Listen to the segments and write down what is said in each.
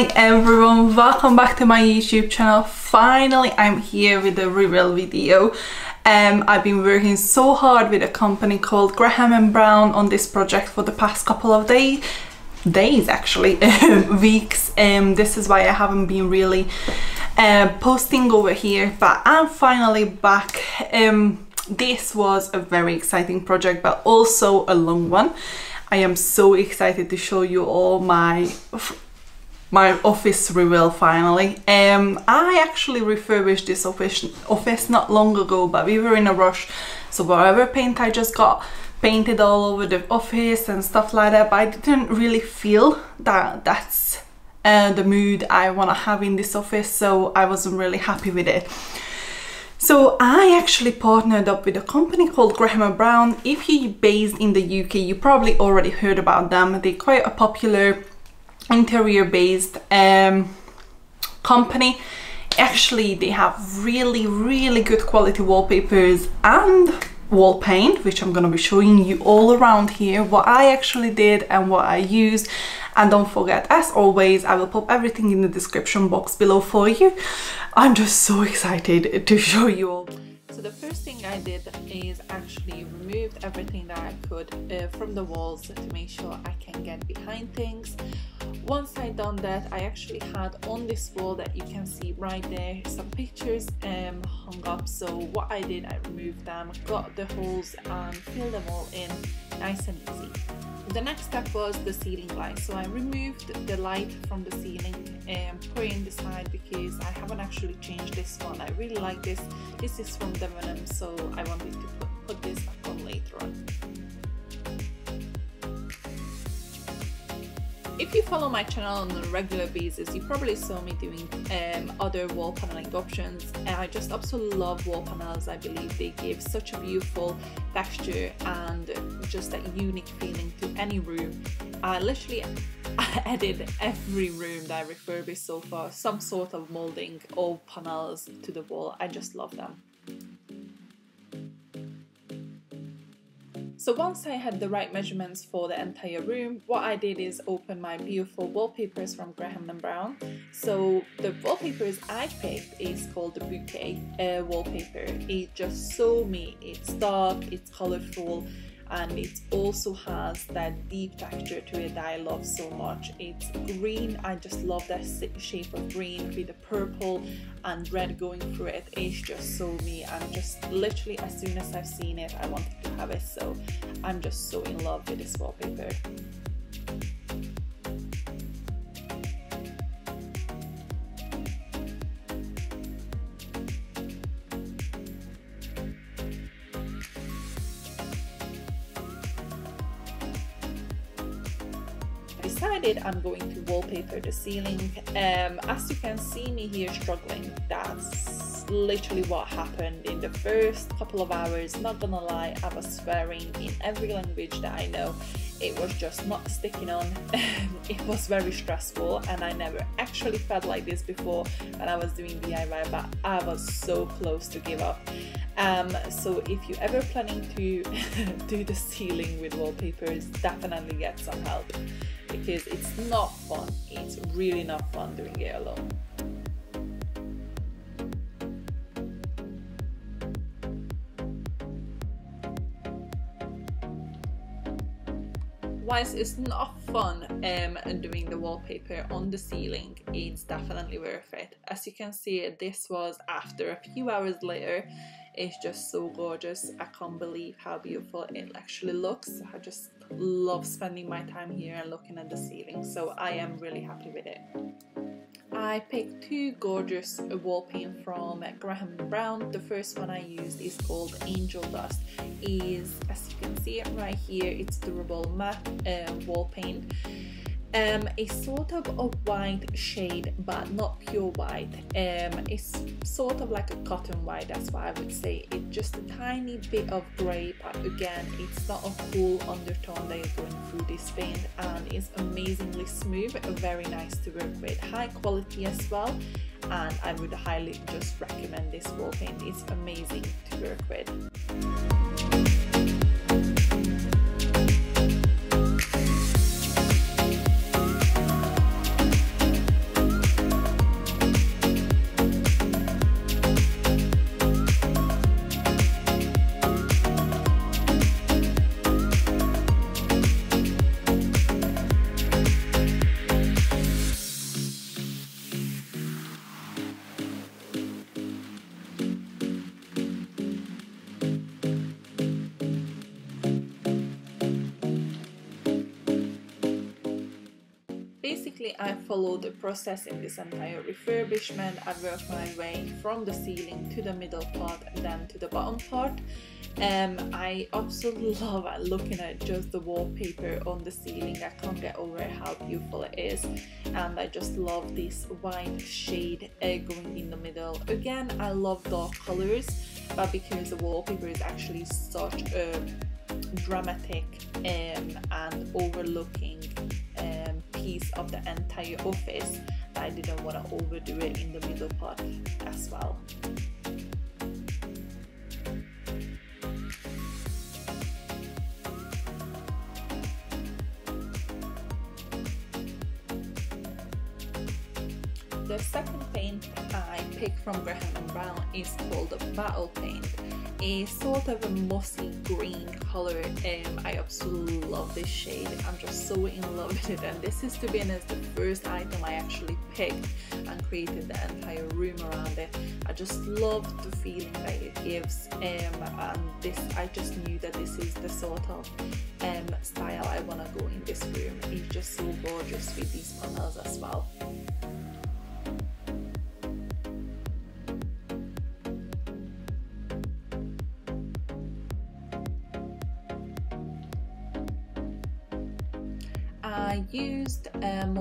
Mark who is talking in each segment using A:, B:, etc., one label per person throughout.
A: Hi everyone, welcome back to my YouTube channel. Finally, I'm here with a reveal video. Um, I've been working so hard with a company called Graham and Brown on this project for the past couple of days days actually weeks um this is why i haven't been really uh, posting over here but i'm finally back um this was a very exciting project but also a long one i am so excited to show you all my my office reveal finally. Um, I actually refurbished this office, office not long ago, but we were in a rush. So whatever paint I just got painted all over the office and stuff like that, but I didn't really feel that that's uh, the mood I want to have in this office, so I wasn't really happy with it. So I actually partnered up with a company called Graham & Brown. If you're based in the UK, you probably already heard about them. They're quite a popular interior based um, company. Actually they have really really good quality wallpapers and wall paint which I'm going to be showing you all around here what I actually did and what I used. And don't forget as always I will pop everything in the description box below for you. I'm just so excited to show you all
B: so the first thing I did is actually removed everything that I could uh, from the walls to make sure I can get behind things. Once I done that, I actually had on this wall that you can see right there some pictures um, hung up. So what I did, I removed them, got the holes and filled them all in nice and easy. The next step was the ceiling light. So I removed the light from the ceiling and put in the side because I haven't actually changed this one. I really like this. This is from Debenhams, so I wanted to put, put this back on later on. If you follow my channel on a regular basis, you probably saw me doing um, other wall paneling options. And I just absolutely love wall panels. I believe they give such a beautiful texture and just that unique feeling to any room. I literally added every room that I refurbished so far, some sort of molding or panels to the wall. I just love them. So once I had the right measurements for the entire room, what I did is open my beautiful wallpapers from Graham & Brown. So the wallpapers I picked is called the Bouquet uh, wallpaper. It's just so me. It's dark, it's colorful, and it also has that deep texture to it that I love so much. It's green, I just love that shape of green with the purple and red going through it. It's just so me. I'm just literally as soon as I've seen it, I wanted to have it. So I'm just so in love with this wallpaper. Decided I'm going to wallpaper the ceiling. Um, as you can see me here struggling, that's literally what happened in the first couple of hours. Not gonna lie, I was swearing in every language that I know. It was just not sticking on. it was very stressful and I never actually felt like this before when I was doing DIY, but I was so close to give up. Um, so if you're ever planning to do the ceiling with wallpapers, definitely get some help because it's not fun. It's really not fun doing it alone. Whilst it's not fun um, doing the wallpaper on the ceiling, it's definitely worth it. As you can see, this was after a few hours later. It's just so gorgeous. I can't believe how beautiful it actually looks. I just love spending my time here and looking at the ceiling so I am really happy with it. I picked two gorgeous wall paint from Graham Brown. The first one I used is called Angel Dust. Is as you can see right here, it's durable matte uh, wall paint um, a sort of a white shade but not pure white. Um, it's sort of like a cotton white that's what I would say it's just a tiny bit of grey but again it's not a cool undertone that is going through this paint and it's amazingly smooth very nice to work with. High quality as well and I would highly just recommend this wall paint. It's amazing to work with basically I followed the process in this entire refurbishment. I worked my way from the ceiling to the middle part and then to the bottom part. Um, I absolutely love looking at just the wallpaper on the ceiling. I can't get over how beautiful it is and I just love this white shade uh, going in the middle. Again, I love dark colors but because the wallpaper is actually such a dramatic um, and overlooking piece of the entire office I didn't want to overdo it in the middle part as well. The second paint I picked from Graham & Brown is called Battle Paint. A sort of a mossy green color and I absolutely love this shade. I'm just so in love with it and this is to be honest the first item I actually picked and created the entire room around it. I just love the feeling that it gives um, and this I just knew that this is the sort of um, style I want to go in this room. It's just so gorgeous with these panels as well.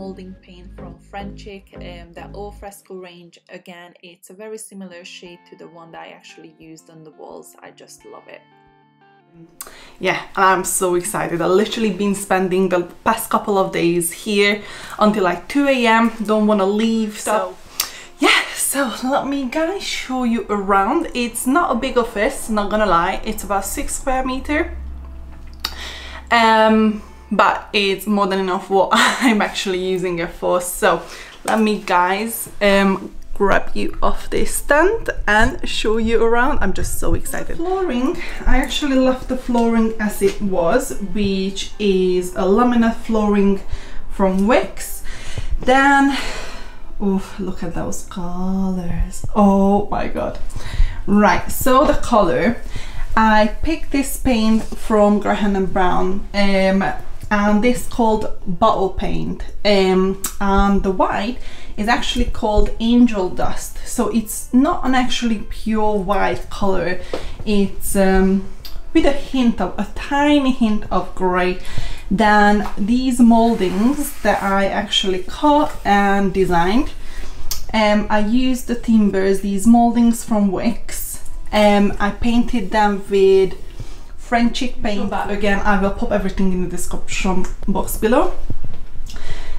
B: Molding paint from Frenchic, um, the Al Fresco range. Again, it's a very similar shade to the one that I actually used on the walls. I just love it.
A: Yeah, I'm so excited. I've literally been spending the past couple of days here until like 2 a.m. Don't want to leave, so yeah, so let me guys show you around. It's not a big office, not gonna lie. It's about six square meter. Um, but it's more than enough what I'm actually using it for. So let me guys um, grab you off this stand and show you around. I'm just so excited. Flooring, I actually left the flooring as it was, which is a laminate flooring from Wickes. Then, oh, look at those colors. Oh my God. Right, so the color, I picked this paint from Graham & Brown. Um, and this called battle paint um, and the white is actually called angel dust. So it's not an actually pure white color. It's um, with a hint of a tiny hint of gray then these moldings that I actually cut and designed. Um, I used the timbers these moldings from Wickes. Um, I painted them with Frenchic paint. But again, I will pop everything in the description box below.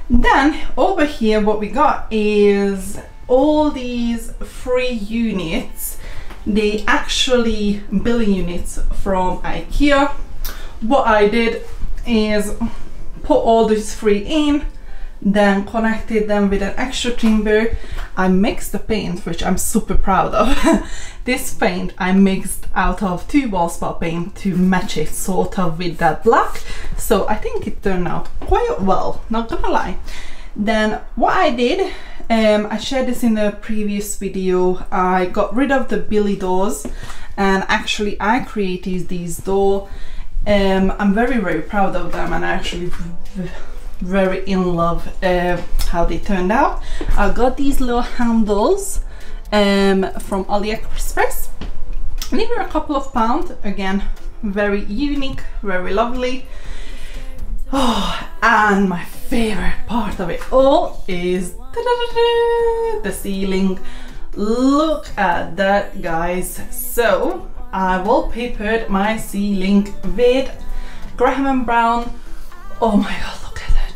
A: Then over here, what we got is all these free units. They actually building units from IKEA. What I did is put all these free in then connected them with an extra timber. I mixed the paint, which I'm super proud of. this paint I mixed out of two wall spot paint to match it sort of with that black. So I think it turned out quite well, not gonna lie. Then what I did, um, I shared this in the previous video, I got rid of the Billy doors and actually I created these door. Um, I'm very very proud of them and I actually very in love uh, how they turned out. I got these little handles um, from AliExpress. They were a couple of pounds. Again, very unique, very lovely. Oh, and my favorite part of it all is da -da -da the ceiling. Look at that, guys. So, I wallpapered my ceiling with Graham & Brown. Oh my god,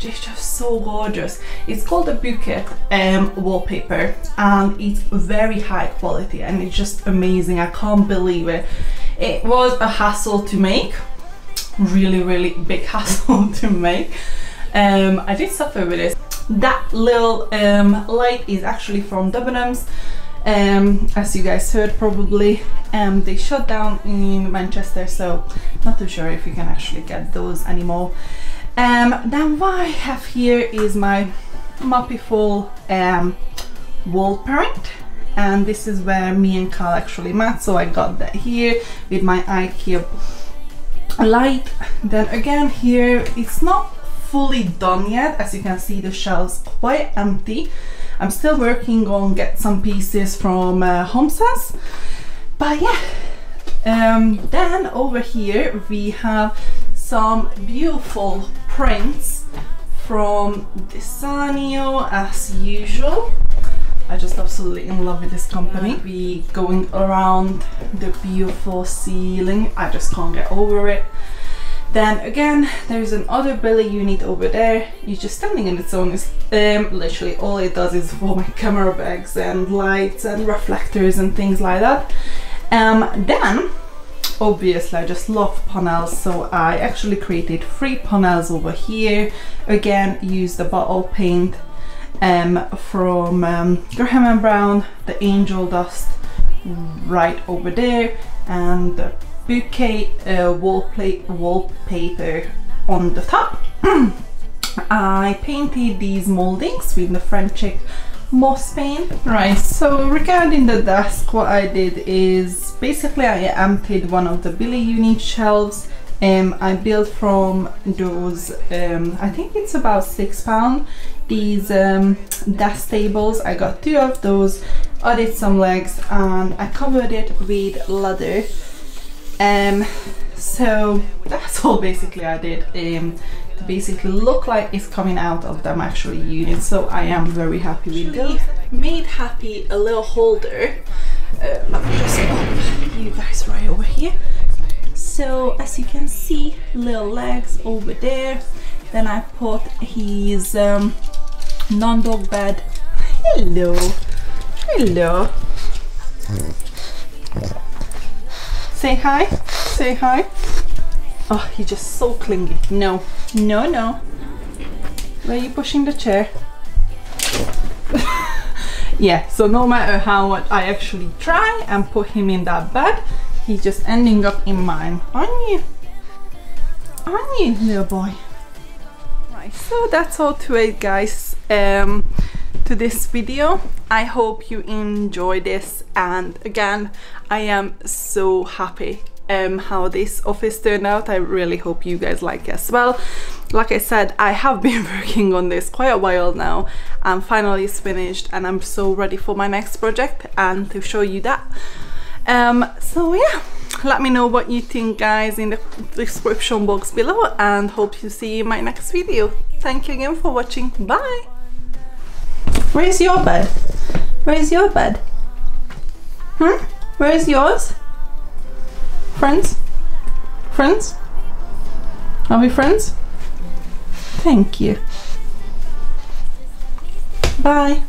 A: it's just so gorgeous. It's called a bouquet um, wallpaper and it's very high quality and it's just amazing. I can't believe it. It was a hassle to make, really, really big hassle to make. Um, I did suffer with it. That little um, light is actually from Debenhams. Um, as you guys heard probably um, they shut down in Manchester so not too sure if you can actually get those anymore um, then what I have here is my Mapiful um, wall print and this is where me and Carl actually met so I got that here with my IKEA light then again here it's not fully done yet. As you can see, the shelves quite empty. I'm still working on get some pieces from uh, HomeSense. But yeah, um, then over here we have some beautiful prints from Desenio as usual. I just absolutely in love with this company. We going around the beautiful ceiling. I just can't get over it. Then again, there's another Billy unit over there. It's just standing in its own. It's, um, literally all it does is for my camera bags and lights and reflectors and things like that. Um, then, obviously I just love panels so I actually created three panels over here. Again, use the battle paint um, from um, Graham and Brown, the angel dust right over there and the bouquet uh, wallpaper on the top. I painted these moldings with the French moss paint. Right, so regarding the desk, what I did is basically I emptied one of the Billy Unique shelves um, I built from those, um, I think it's about six pound, these um, desk tables. I got two of those, added some legs and I covered it with leather um, so that's all basically I did um, basically look like it's coming out of them actually units so I am very happy with it. Made happy a little holder uh, let me just pop you guys right over here so as you can see little legs over there then I put his um, non-dog bed hello hello Say hi. Say hi. Oh, he's just so clingy. No, no, no. Where are you pushing the chair? yeah, so no matter how much I actually try and put him in that bed, he's just ending up in mine. Aren't you? Aren't you, little boy? Right, so that's all to it, guys. Um, to this video. I hope you enjoy this and again I am so happy um, how this office turned out. I really hope you guys like it as well. Like I said, I have been working on this quite a while now and finally it's finished and I'm so ready for my next project and to show you that. Um, so yeah, let me know what you think guys in the description box below and hope to see you in my next video. Thank you again for watching. Bye! Where's your bed? Where's your bed? Hmm? Where's yours? Friends? Friends? Are we friends? Thank you. Bye.